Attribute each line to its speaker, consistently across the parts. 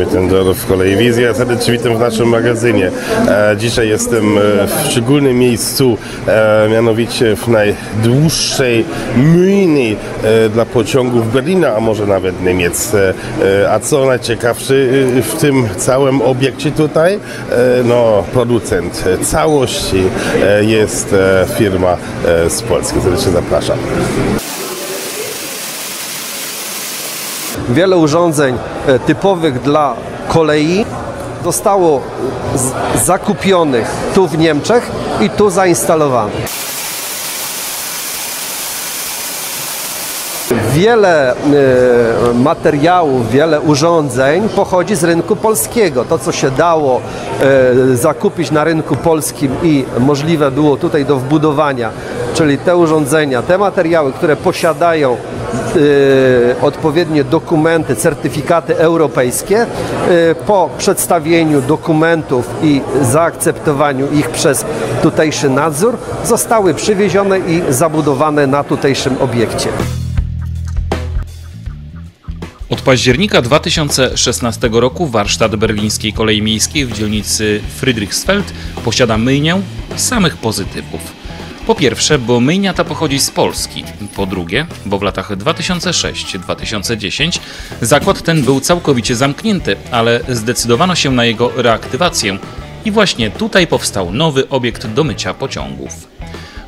Speaker 1: Karol Schmittendorf, Kolej Wizja. Serdecznie witam w naszym magazynie. E, dzisiaj jestem e, w szczególnym miejscu, e, mianowicie w najdłuższej myjni dla pociągów Berlina, a może nawet Niemiec. A co najciekawsze w tym całym obiekcie tutaj? No, producent całości jest firma z Polski. Serdecznie zapraszam.
Speaker 2: Wiele urządzeń e, typowych dla kolei zostało zakupionych tu w Niemczech i tu zainstalowanych. Wiele e, materiałów, wiele urządzeń pochodzi z rynku polskiego. To, co się dało e, zakupić na rynku polskim i możliwe było tutaj do wbudowania, czyli te urządzenia, te materiały, które posiadają odpowiednie dokumenty, certyfikaty europejskie, e, po przedstawieniu dokumentów i zaakceptowaniu ich przez tutejszy nadzór, zostały przywiezione i zabudowane na tutejszym obiekcie.
Speaker 3: Od października 2016 roku warsztat berlińskiej kolei miejskiej w dzielnicy Friedrichsfeld posiada myjnię samych pozytywów. Po pierwsze, bo myjnia ta pochodzi z Polski. Po drugie, bo w latach 2006-2010 zakład ten był całkowicie zamknięty, ale zdecydowano się na jego reaktywację i właśnie tutaj powstał nowy obiekt do mycia pociągów.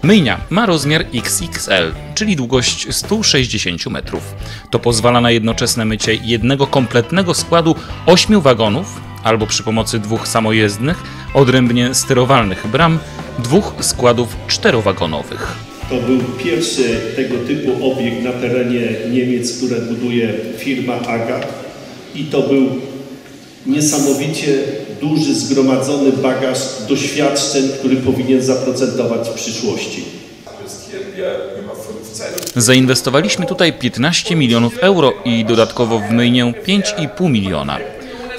Speaker 3: Myjnia ma rozmiar XXL, czyli długość 160 metrów. To pozwala na jednoczesne mycie jednego kompletnego składu 8 wagonów albo przy pomocy dwóch samojezdnych, odrębnie sterowalnych bram, dwóch składów czterowagonowych.
Speaker 4: To był pierwszy tego typu obiekt na terenie Niemiec, które buduje firma AGA i to był niesamowicie duży, zgromadzony bagaż doświadczeń, który powinien zaprocentować w przyszłości.
Speaker 5: investieren wir über 15
Speaker 3: Zainwestowaliśmy tutaj 15 milionów euro i dodatkowo w myjnię 5,5 miliona.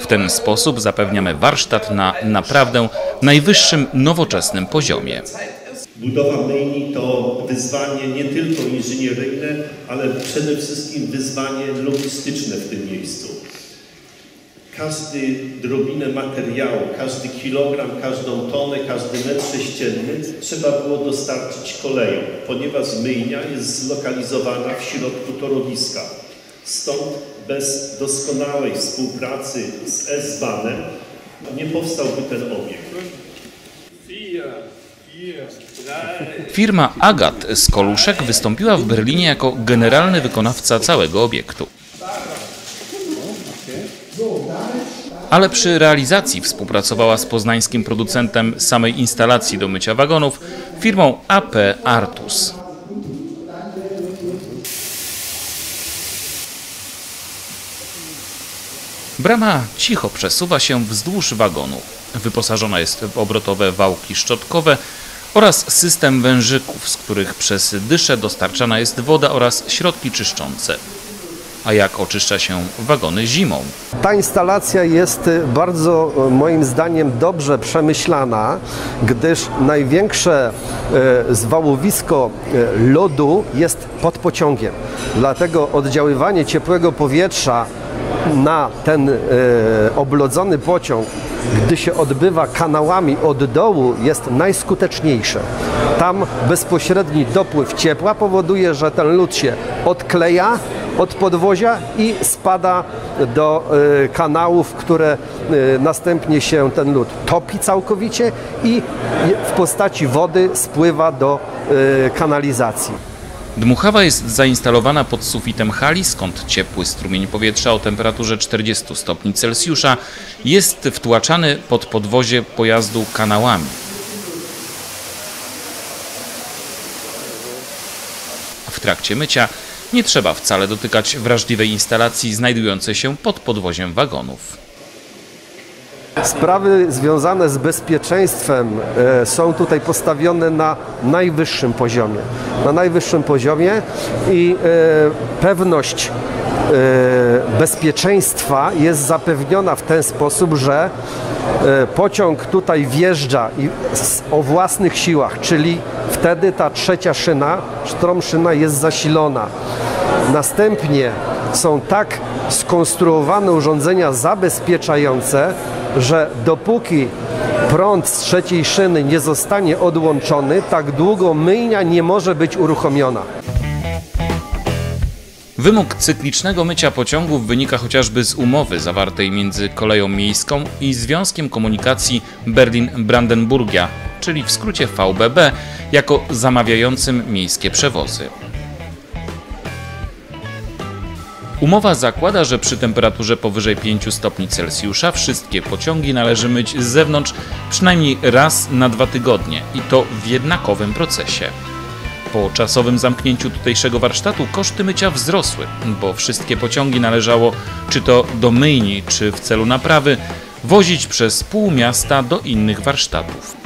Speaker 3: W ten sposób zapewniamy warsztat na naprawdę najwyższym nowoczesnym poziomie.
Speaker 4: Budowa myjni to wyzwanie nie tylko inżynieryjne, ale przede wszystkim wyzwanie logistyczne w tym miejscu. Każdy drobinę materiału, każdy kilogram, każdą tonę, każdy metr sześcienny trzeba było dostarczyć koleją, ponieważ myjnia jest zlokalizowana w środku torowiska. Stąd bez doskonałej współpracy z S-Bahnem nie powstałby ten obiekt.
Speaker 3: Firma Agat z Koluszek wystąpiła w Berlinie jako generalny wykonawca całego obiektu. Ale przy realizacji współpracowała z poznańskim producentem samej instalacji do mycia wagonów, firmą AP Artus. Brama cicho przesuwa się wzdłuż wagonu. Wyposażona jest w obrotowe wałki szczotkowe oraz system wężyków, z których przez dyszę dostarczana jest woda oraz środki czyszczące. A jak oczyszcza się wagony zimą?
Speaker 2: Ta instalacja jest y, bardzo y, moim zdaniem dobrze przemyślana, gdyż największe y, zwałowisko lodu jest pod pociągiem. Dlatego oddziaływanie ciepłego powietrza na ten y, oblodzony pociąg, gdy się odbywa kanałami od dołu, jest najskuteczniejsze. Tam bezpośredni dopływ ciepła powoduje, że ten lód się odkleja od podwozia i spada do y, kanałów, które y, następnie się ten lód topi całkowicie i w postaci wody spływa do y, kanalizacji.
Speaker 3: Dmuchawa jest zainstalowana pod sufitem hali, skąd ciepły strumień powietrza o temperaturze 40 stopni Celsjusza jest wtłaczany pod podwozie pojazdu kanałami. W trakcie mycia nie trzeba wcale dotykać wrażliwej instalacji znajdującej się pod podwoziem wagonów.
Speaker 2: Sprawy związane z bezpieczeństwem e, są tutaj postawione na najwyższym poziomie. Na najwyższym poziomie i e, pewność e, bezpieczeństwa jest zapewniona w ten sposób, że pociąg tutaj wjeżdża o własnych siłach, czyli wtedy ta trzecia szyna, sztromszyna jest zasilona. Następnie są tak skonstruowane urządzenia zabezpieczające, że dopóki prąd z trzeciej szyny nie zostanie odłączony, tak długo myjnia nie może być uruchomiona.
Speaker 3: Wymóg cyklicznego mycia pociągów wynika chociażby z umowy zawartej między koleją miejską i Związkiem Komunikacji Berlin-Brandenburgia, czyli w skrócie VBB, jako zamawiającym miejskie przewozy. Umowa zakłada, że przy temperaturze powyżej 5 stopni Celsjusza wszystkie pociągi należy myć z zewnątrz przynajmniej raz na dwa tygodnie i to w jednakowym procesie. Po czasowym zamknięciu tutejszego warsztatu koszty mycia wzrosły, bo wszystkie pociągi należało, czy to do myjni, czy w celu naprawy, wozić przez pół miasta do innych warsztatów.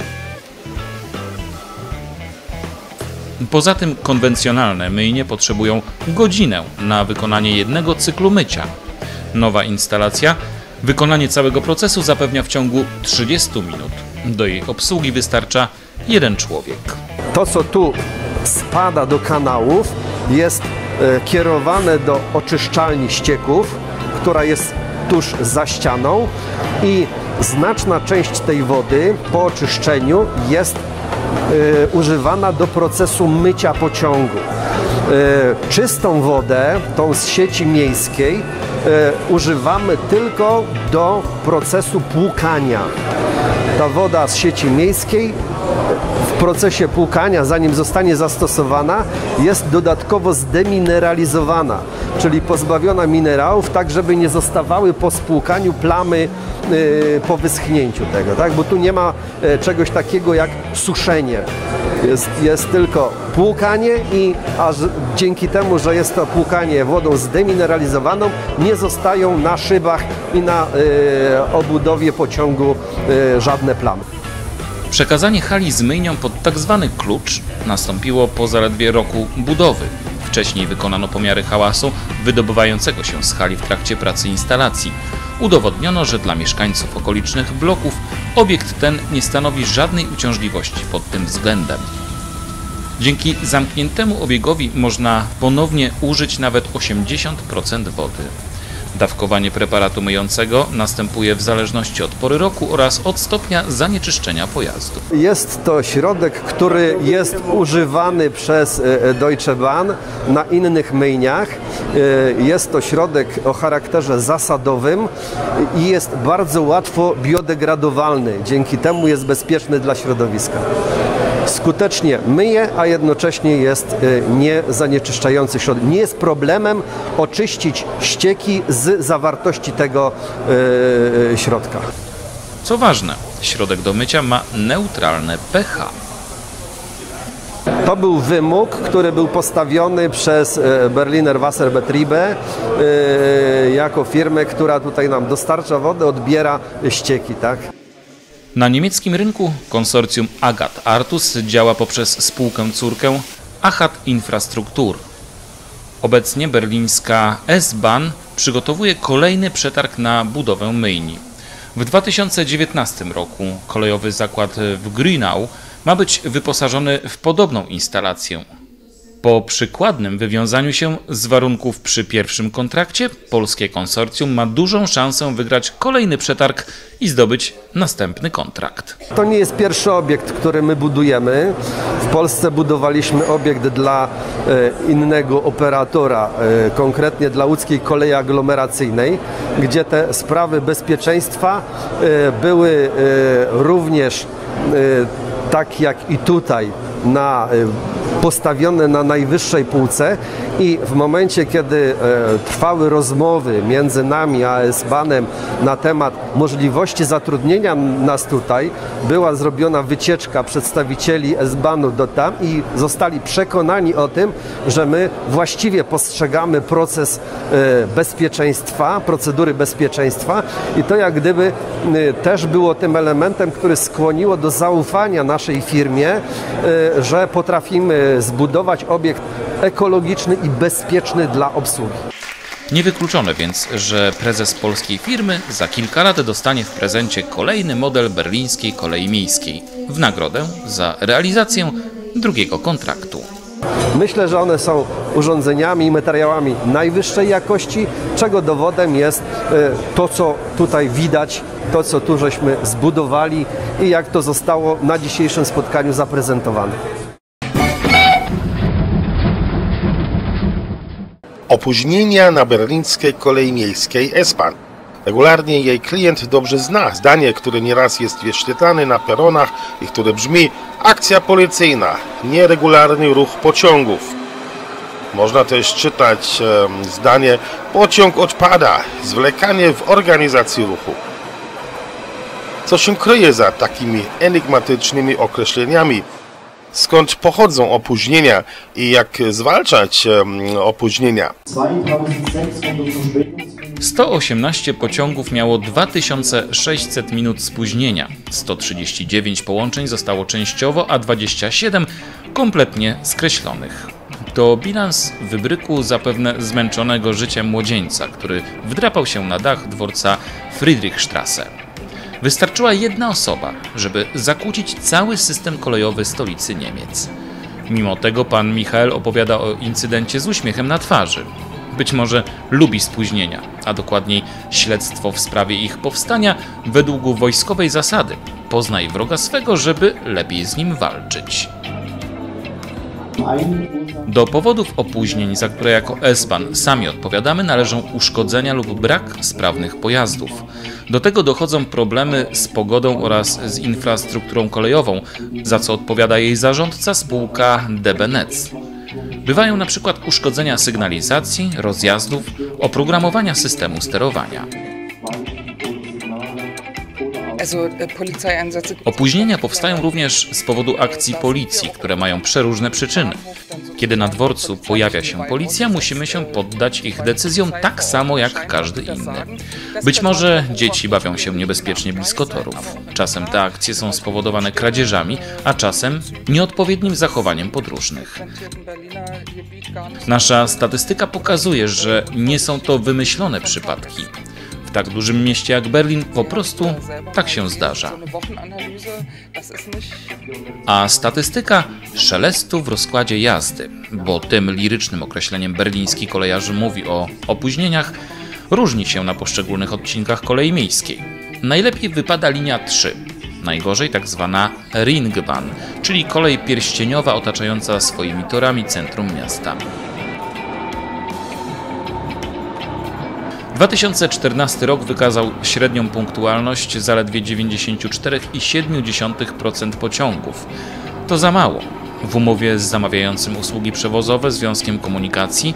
Speaker 3: Poza tym konwencjonalne myjnie potrzebują godzinę na wykonanie jednego cyklu mycia. Nowa instalacja wykonanie całego procesu zapewnia w ciągu 30 minut. Do jej obsługi wystarcza jeden człowiek.
Speaker 2: To, co tu spada do kanałów, jest e, kierowane do oczyszczalni ścieków, która jest tuż za ścianą i znaczna część tej wody po oczyszczeniu jest używana do procesu mycia pociągu. E, czystą wodę, tą z sieci miejskiej, e, używamy tylko do procesu płukania. Ta woda z sieci miejskiej w procesie płukania, zanim zostanie zastosowana, jest dodatkowo zdemineralizowana, czyli pozbawiona minerałów, tak żeby nie zostawały po spłukaniu plamy y, po wyschnięciu tego, tak? bo tu nie ma e, czegoś takiego jak suszenie. Jest, jest tylko płukanie i aż dzięki temu, że jest to płukanie wodą zdemineralizowaną, nie zostają na szybach i na y, obudowie pociągu y, żadne plamy.
Speaker 3: Przekazanie hali z myjnią pod tak zwany klucz nastąpiło po zaledwie roku budowy. Wcześniej wykonano pomiary hałasu wydobywającego się z hali w trakcie pracy instalacji. Udowodniono, że dla mieszkańców okolicznych bloków obiekt ten nie stanowi żadnej uciążliwości pod tym względem. Dzięki zamkniętemu obiegowi można ponownie użyć nawet 80% wody. Dawkowanie preparatu myjącego następuje w zależności od pory roku oraz od stopnia zanieczyszczenia pojazdu.
Speaker 2: Jest to środek, który jest używany przez e, Deutsche Bahn na innych myjniach. E, Jest to środek o charakterze zasadowym i jest bardzo łatwo biodegradowalny. Dzięki temu jest bezpieczny dla środowiska. Skutecznie myje, a jednocześnie jest e, niezanieczyszczający środek. Nie jest problemem oczyścić ścieki z zawartości tego e, środka.
Speaker 3: Co ważne, środek do mycia ma neutralne pH.
Speaker 2: To był wymóg, który był postawiony przez Berliner Wasserbetriebe jako firmę, która tutaj nam dostarcza wodę, odbiera ścieki, tak?
Speaker 3: Na niemieckim rynku konsorcjum Agat Artus działa poprzez spółkę córkę Achat Infrastruktur. Obecnie berlińska S-Bahn przygotowuje kolejny przetarg na budowę myjni. W 2019 roku kolejowy zakład w Grünau ma być wyposażony w podobną instalację. Po przykładnym wywiązaniu się z warunków przy pierwszym kontrakcie, polskie konsorcjum ma dużą szansę wygrać kolejny przetarg i zdobyć następny kontrakt.
Speaker 2: To nie jest pierwszy obiekt, który my budujemy. W Polsce budowaliśmy obiekt dla e, innego operatora, e, konkretnie dla łódzkiej kolei aglomeracyjnej, gdzie te sprawy bezpieczeństwa e, były również tak jak i tutaj na e, postawione na najwyższej półce i w momencie, kiedy e, trwały rozmowy między nami a S-Banem na temat możliwości zatrudnienia nas tutaj, była zrobiona wycieczka przedstawicieli S-Banu do tam i zostali przekonani o tym, że my właściwie postrzegamy proces e, bezpieczeństwa, procedury bezpieczeństwa. I to jak gdyby e, też było tym elementem, który skłoniło do zaufania naszej firmie, że potrafimy zbudować obiekt ekologiczny i bezpieczny dla obsługi.
Speaker 3: Niewykluczone więc, że prezes polskiej firmy za kilka lat dostanie w prezencie kolejny model berlińskiej kolei miejskiej w nagrodę za realizację drugiego kontraktu.
Speaker 2: Myślę, że one są urządzeniami i materiałami najwyższej jakości, czego dowodem jest e, to, co tutaj widać, to, co tu żeśmy zbudowali i jak to zostało na dzisiejszym spotkaniu zaprezentowane.
Speaker 1: Opóźnienia na berlińskiej kolei miejskiej S-Bahn. Regularnie jej klient dobrze zna zdanie, które nieraz jest wyświetlane na peronach i które brzmi akcja policyjna, nieregularny ruch pociągów. Można też czytać em, zdanie pociąg odpada, zwlekanie w organizacji ruchu. Co się kryje za takimi enigmatycznymi określeniami? Skąd pochodzą opóźnienia i jak zwalczać opóźnienia?
Speaker 6: 2600 Verspätungs
Speaker 3: 118 pociągów miało 2600 minut spóźnienia. 139 połączeń zostało częściowo, a 27 kompletnie skreślonych. To bilans wybryku zapewne zmęczonego życiem młodzieńca, który wdrapał się na dach dworca Friedrichstrasse. Wystarczyła jedna osoba, żeby zakłócić cały system kolejowy stolicy Niemiec. Mimo tego pan Michael opowiada o incydencie z uśmiechem na twarzy. Być może lubi spóźnienia, a dokładniej śledztwo w sprawie ich powstania według wojskowej zasady. Poznaj wroga swego, żeby lepiej z nim walczyć. Do powodów opóźnień, za które jako S-Bahn sami odpowiadamy, należą uszkodzenia lub brak sprawnych pojazdów. Do tego dochodzą problemy z pogodą oraz z infrastrukturą kolejową, za co odpowiada jej zarządca spółka DB Netz. Bywają na przykład uszkodzenia sygnalizacji, rozjazdów, oprogramowania systemu sterowania. Opóźnienia powstają również z powodu akcji policji, które mają przeróżne przyczyny. Kiedy na dworcu pojawia się policja, musimy się poddać ich decyzjom tak samo jak każdy inny. Być może dzieci bawią się niebezpiecznie blisko torów. Czasem te akcje są spowodowane kradzieżami, a czasem nieodpowiednim zachowaniem podróżnych. Nasza statystyka pokazuje, że nie są to wymyślone przypadki. Tak dużym mieście jak Berlin po prostu tak się zdarza. A statystyka szelestu w rozkładzie jazdy, bo tym lirycznym określeniem berliński kolejarzy mówi o opóźnieniach, różni się na poszczególnych odcinkach kolei miejskiej. Najlepiej wypada linia 3, najgorzej tak zwana Ringbahn, czyli kolej pierścieniowa otaczająca swoimi torami centrum miasta. 2014 rok wykazał średnią punktualność zaledwie 94,7% pociągów. To za mało. W umowie z zamawiającym usługi przewozowe Związkiem Komunikacji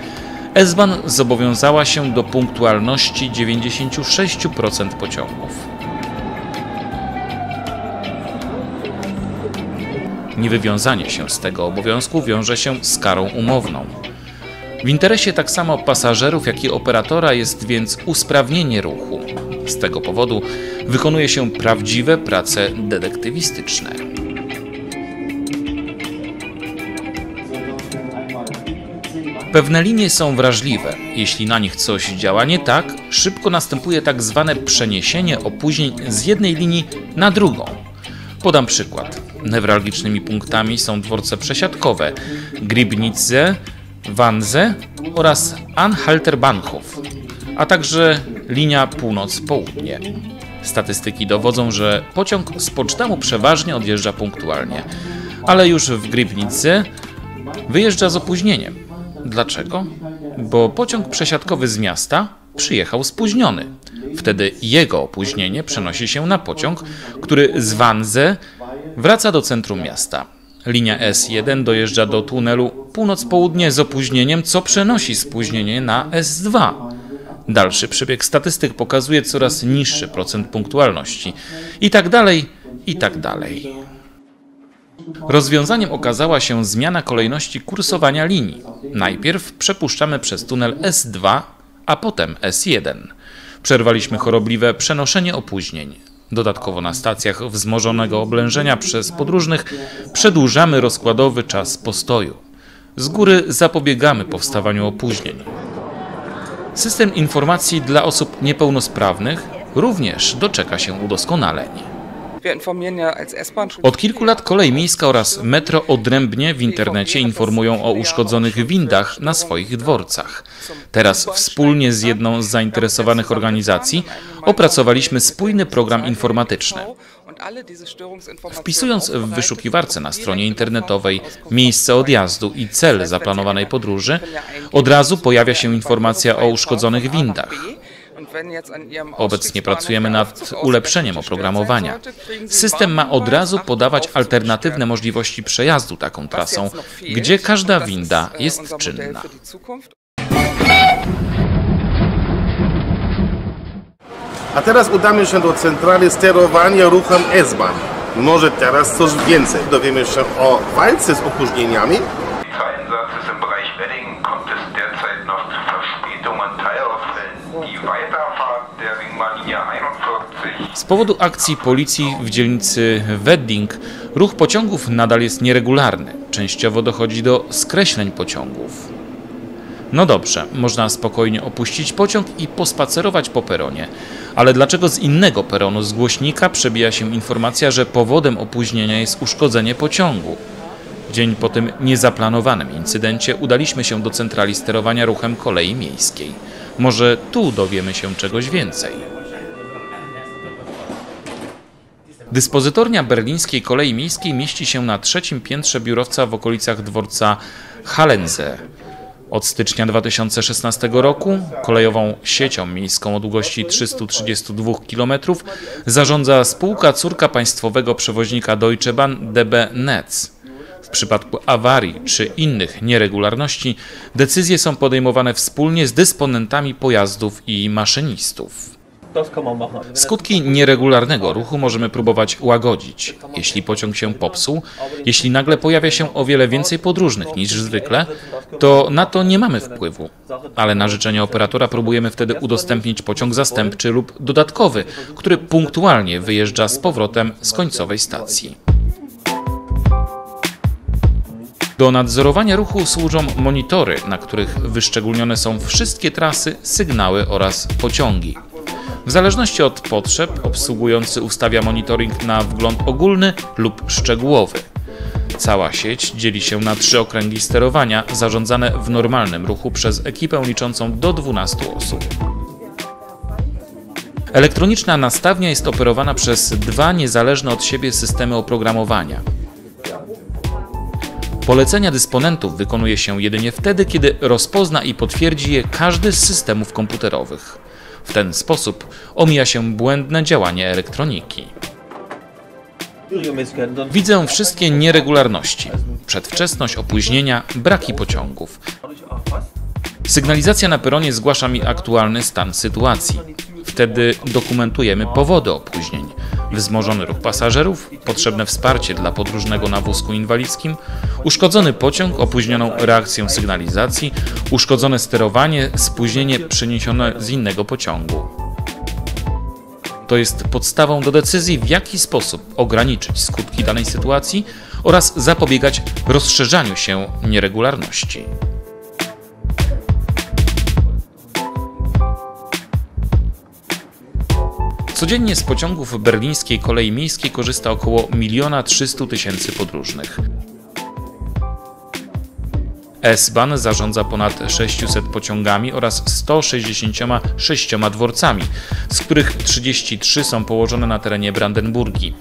Speaker 3: S-Bahn zobowiązała się do punktualności 96% pociągów. Niewywiązanie się z tego obowiązku wiąże się z karą umowną. W interesie tak samo pasażerów, jak i operatora jest więc usprawnienie ruchu. Z tego powodu wykonuje się prawdziwe prace detektywistyczne. Pewne linie są wrażliwe. Jeśli na nich coś działa nie tak, szybko następuje tak zwane przeniesienie opóźnień z jednej linii na drugą. Podam przykład. Newralgicznymi punktami są dworce przesiadkowe Gribnice, Wanze oraz Anhalterbahnhof, a także linia północ-południe. Statystyki dowodzą, że pociąg z Pocztamu przeważnie odjeżdża punktualnie, ale już w Gribnicy wyjeżdża z opóźnieniem. Dlaczego? Bo pociąg przesiadkowy z miasta przyjechał spóźniony. Wtedy jego opóźnienie przenosi się na pociąg, który z Wanze wraca do centrum miasta. Linia S1 dojeżdża do tunelu północ-południe z opóźnieniem, co przenosi spóźnienie na S2. Dalszy przebieg statystyk pokazuje coraz niższy procent punktualności. I tak dalej, i tak dalej. Rozwiązaniem okazała się zmiana kolejności kursowania linii. Najpierw przepuszczamy przez tunel S2, a potem S1. Przerwaliśmy chorobliwe przenoszenie opóźnień. Dodatkowo na stacjach wzmożonego oblężenia przez podróżnych przedłużamy rozkładowy czas postoju. Z góry zapobiegamy powstawaniu opóźnień. System informacji dla osób niepełnosprawnych również doczeka się udoskonaleń. Od kilku lat kolej miejska oraz metro odrębnie w internecie informują o uszkodzonych windach na swoich dworcach. Teraz wspólnie z jedną z zainteresowanych organizacji opracowaliśmy spójny program informatyczny. Wpisując w wyszukiwarce na stronie internetowej miejsce odjazdu i cel zaplanowanej podróży, od razu pojawia się informacja o uszkodzonych windach. Obecnie pracujemy nad ulepszeniem oprogramowania. System ma od razu podawać alternatywne możliwości przejazdu taką trasą, gdzie każda winda jest czynna.
Speaker 1: A teraz udamy się do centrali sterowania ruchem S-Bahn. Może teraz coś więcej. Dowiemy się o walce z opóźnieniami.
Speaker 3: Z powodu akcji policji w dzielnicy Wedding ruch pociągów nadal jest nieregularny. Częściowo dochodzi do skreśleń pociągów. No dobrze, można spokojnie opuścić pociąg i pospacerować po peronie. Ale dlaczego z innego peronu z głośnika przebija się informacja, że powodem opóźnienia jest uszkodzenie pociągu? Dzień po tym niezaplanowanym incydencie udaliśmy się do centrali sterowania ruchem kolei miejskiej. Może tu dowiemy się czegoś więcej. Dyspozytornia berlińskiej kolei miejskiej mieści się na trzecim piętrze biurowca w okolicach dworca Hallense. Od stycznia 2016 roku kolejową siecią miejską o długości 332 km zarządza spółka córka państwowego przewoźnika Deutsche Bahn DB Netz. W przypadku awarii czy innych nieregularności decyzje są podejmowane wspólnie z dysponentami pojazdów i maszynistów. Skutki nieregularnego ruchu możemy próbować łagodzić. Jeśli pociąg się popsuł, jeśli nagle pojawia się o wiele więcej podróżnych niż zwykle, to na to nie mamy wpływu. Ale na życzenie operatora próbujemy wtedy udostępnić pociąg zastępczy lub dodatkowy, który punktualnie wyjeżdża z powrotem z końcowej stacji. Do nadzorowania ruchu służą monitory, na których wyszczególnione są wszystkie trasy, sygnały oraz pociągi. W zależności od potrzeb obsługujący ustawia monitoring na wgląd ogólny lub szczegółowy. Cała sieć dzieli się na trzy okręgi sterowania zarządzane w normalnym ruchu przez ekipę liczącą do 12 osób. Elektroniczna nastawnia jest operowana przez dwa niezależne od siebie systemy oprogramowania. Polecenia dysponentów wykonuje się jedynie wtedy, kiedy rozpozna i potwierdzi je każdy z systemów komputerowych. W ten sposób omija się błędne działanie elektroniki. Widzę wszystkie nieregularności, przedwczesność opóźnienia, braki pociągów. Sygnalizacja na peronie zgłasza mi aktualny stan sytuacji. Wtedy dokumentujemy powody opóźnień, wzmożony ruch pasażerów, potrzebne wsparcie dla podróżnego na wózku inwalidzkim, uszkodzony pociąg, opóźnioną reakcję sygnalizacji, uszkodzone sterowanie, spóźnienie przeniesione z innego pociągu. To jest podstawą do decyzji, w jaki sposób ograniczyć skutki danej sytuacji oraz zapobiegać rozszerzaniu się nieregularności. Codziennie z pociągów berlińskiej kolei miejskiej korzysta około 1 300 tysięcy podróżnych. S-Bahn zarządza ponad 600 pociągami oraz 166 dworcami, z których 33 są położone na terenie Brandenburgii.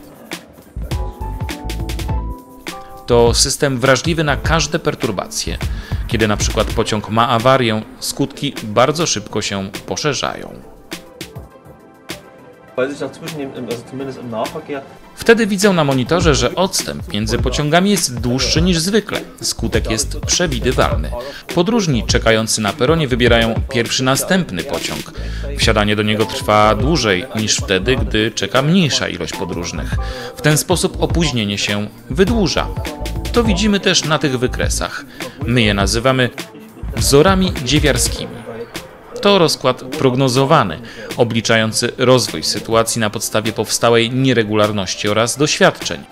Speaker 3: To system wrażliwy na każde perturbacje. Kiedy na przykład pociąg ma awarię, skutki bardzo szybko się poszerzają. Wtedy widzę na monitorze, że odstęp między pociągami jest dłuższy niż zwykle. Skutek jest przewidywalny. Podróżni czekający na peronie wybierają pierwszy następny pociąg. Wsiadanie do niego trwa dłużej niż wtedy, gdy czeka mniejsza ilość podróżnych. W ten sposób opóźnienie się wydłuża. To widzimy też na tych wykresach. My je nazywamy wzorami dziewiarskimi. To rozkład prognozowany, obliczający rozwój sytuacji na podstawie powstałej nieregularności oraz doświadczeń.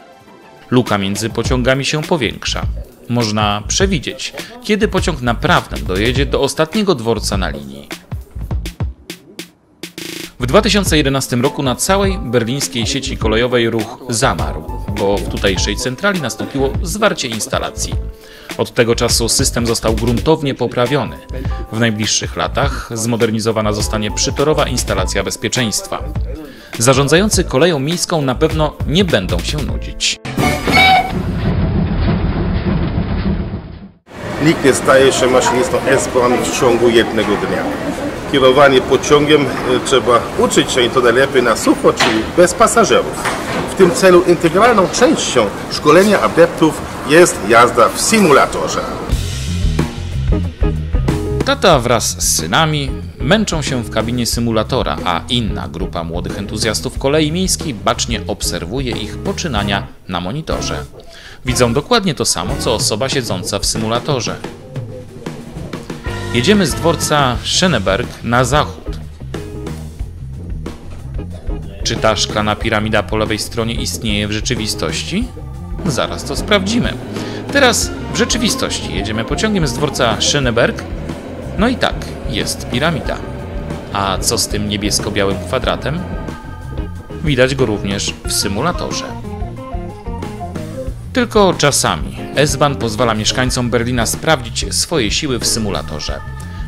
Speaker 3: Luka między pociągami się powiększa. Można przewidzieć, kiedy pociąg naprawdę dojedzie do ostatniego dworca na linii. W 2011 roku na całej berlińskiej sieci kolejowej ruch zamarł, bo w tutejszej centrali nastąpiło zwarcie instalacji. Od tego czasu system został gruntownie poprawiony. W najbliższych latach zmodernizowana zostanie przytorowa instalacja bezpieczeństwa. Zarządzający koleją miejską na pewno nie będą się nudzić.
Speaker 1: Nikt nie staje się maszynistą S-Bahn w ciągu jednego dnia. Kierowanie pociągiem e, trzeba uczyć się i to najlepiej na sucho, czyli bez pasażerów. W tym celu integralną częścią szkolenia adeptów jest jazda w symulatorze.
Speaker 3: Tata wraz z synami męczą się w kabinie symulatora, a inna grupa młodych entuzjastów kolei miejskiej bacznie obserwuje ich poczynania na monitorze. Widzą dokładnie to samo, co osoba siedząca w symulatorze. Jedziemy z dworca Schöneberg na zachód. Czy ta szklana piramida po lewej stronie istnieje w rzeczywistości? Zaraz to sprawdzimy. Teraz w rzeczywistości jedziemy pociągiem z dworca Schöneberg. No i tak, jest piramida. A co z tym niebiesko-białym kwadratem? Widać go również w symulatorze. Tylko czasami S-Bahn pozwala mieszkańcom Berlina sprawdzić swoje siły w symulatorze.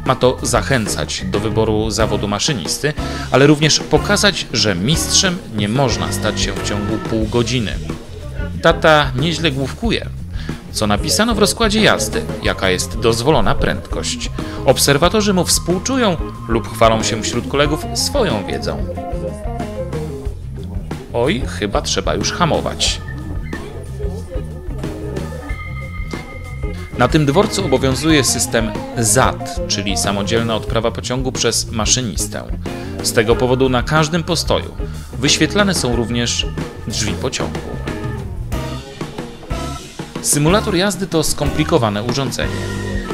Speaker 3: Ma to zachęcać do wyboru zawodu maszynisty, ale również pokazać, że mistrzem nie można stać się w ciągu pół godziny. Tata nieźle główkuje. Co napisano w rozkładzie jazdy, jaka jest dozwolona prędkość. Obserwatorzy mu współczują lub chwalą się wśród kolegów swoją wiedzą. Oj, chyba trzeba już hamować. Na tym dworcu obowiązuje system ZAT, czyli samodzielna odprawa pociągu przez maszynistę. Z tego powodu na każdym postoju wyświetlane są również drzwi pociągu. Symulator jazdy to skomplikowane urządzenie.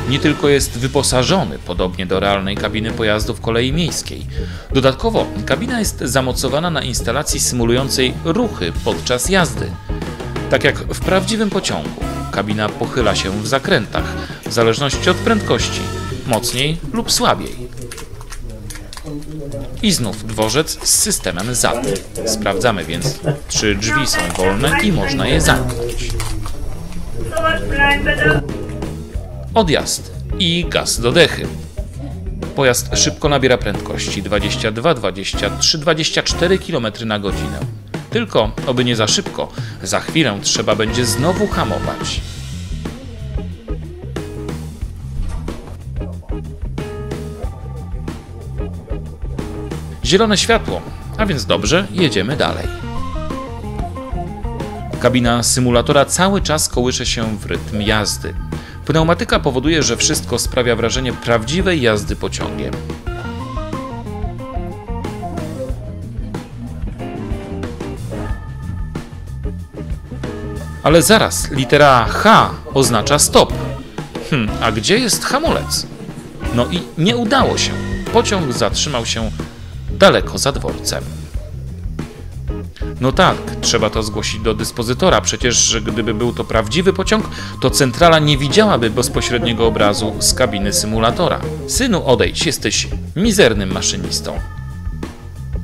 Speaker 3: Nie tylko jest wyposażony podobnie do realnej kabiny pojazdów kolei miejskiej. Dodatkowo kabina jest zamocowana na instalacji symulującej ruchy podczas jazdy. Tak jak w prawdziwym pociągu, kabina pochyla się w zakrętach, w zależności od prędkości, mocniej lub słabiej. I znów dworzec z systemem ZAT. Sprawdzamy więc, czy drzwi są wolne i można je zamknąć. Odjazd i gaz do dechy. Pojazd szybko nabiera prędkości 22, 23, 24 km na godzinę. Tylko, oby nie za szybko, za chwilę trzeba będzie znowu hamować. Zielone światło, a więc dobrze, jedziemy dalej. Kabina symulatora cały czas kołysze się w rytm jazdy. Pneumatyka powoduje, że wszystko sprawia wrażenie prawdziwej jazdy pociągiem. Ale zaraz, litera H oznacza stop. Hm, a gdzie jest hamulec? No i nie udało się. Pociąg zatrzymał się daleko za dworcem. No tak, trzeba to zgłosić do dyspozytora. Przecież gdyby był to prawdziwy pociąg, to centrala nie widziałaby bezpośredniego obrazu z kabiny symulatora. Synu, odejdź, jesteś mizernym maszynistą.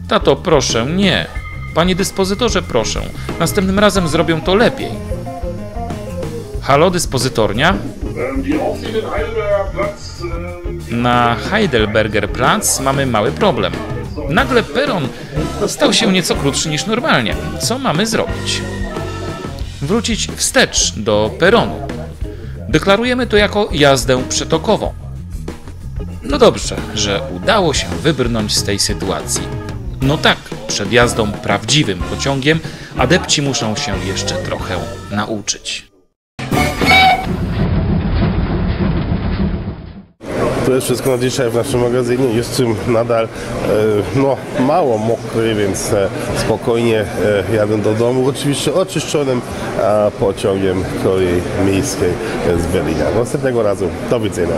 Speaker 3: Tato, proszę, nie. Panie dyspozytorze, proszę. Następnym razem zrobią to lepiej. Halo, dyspozytornia? Na Heidelberger Platz mamy mały problem. Nagle peron stał się nieco krótszy niż normalnie. Co mamy zrobić? Wrócić wstecz do peronu. Deklarujemy to jako jazdę przetokową. To dobrze, że udało się wybrnąć z tej sytuacji. No tak, przed jazdą prawdziwym pociągiem adepci muszą się jeszcze trochę nauczyć.
Speaker 1: To jest wszystko na dzisiaj w naszym magazynie. Jestem nadal e, no, mało mokry, więc e, spokojnie e, jadę do domu. Oczywiście oczyszczonym pociągiem kolei miejskiej z Berlina. Następnego razu. Do widzenia.